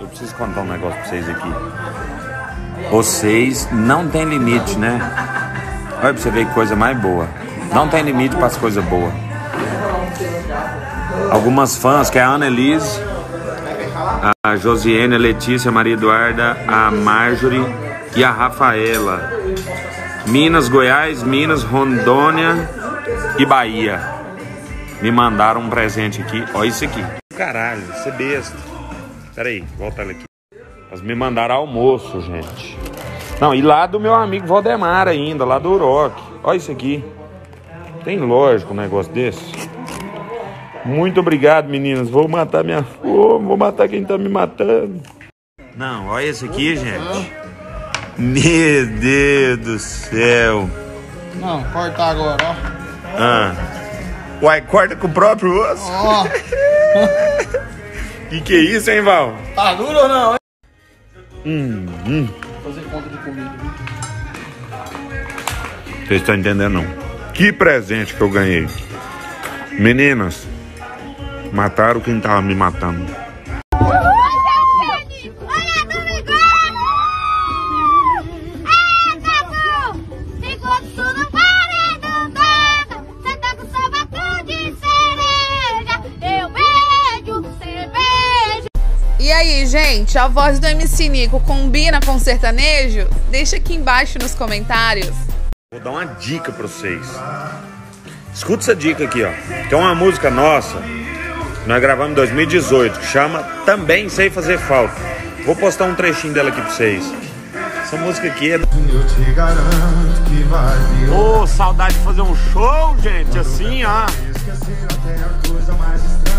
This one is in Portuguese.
eu preciso contar um negócio pra vocês aqui. Vocês não tem limite, né? Olha pra você ver que coisa mais boa. Não tem limite para as coisas boas. Algumas fãs, que é a Ana Elise, a Josiane, a Letícia, a Maria Eduarda, a Marjorie e a Rafaela. Minas, Goiás, Minas, Rondônia e Bahia. Me mandaram um presente aqui. Olha isso aqui. Caralho, isso é besta. Pera aí, volta ela aqui. Elas me mandaram almoço, gente. Não, e lá do meu amigo Valdemar ainda, lá do Rock. Olha isso aqui. Tem lógico um negócio desse? Muito obrigado, meninas. Vou matar minha fome, vou matar quem tá me matando. Não, olha esse aqui, gente. Meu Deus do céu. Não, cortar agora, ó. Ah. Uai, corta com o próprio osso? Ó, Que que é isso, hein, Val? tá duro ou não, hein? Hum, hum. Fazer conta de comida. Vocês estão entendendo, não? Que presente que eu ganhei. Meninas, mataram quem tava me matando. E aí, gente, a voz do MC Nico combina com sertanejo? Deixa aqui embaixo nos comentários. Vou dar uma dica pra vocês. Escuta essa dica aqui, ó. Tem uma música nossa, nós gravamos em 2018, que chama Também Sei Fazer Falta. Vou postar um trechinho dela aqui pra vocês. Essa música aqui é. Eu te garanto que vai Ô, saudade de fazer um show, gente, assim, ó. Esquecer até a coisa mais estranha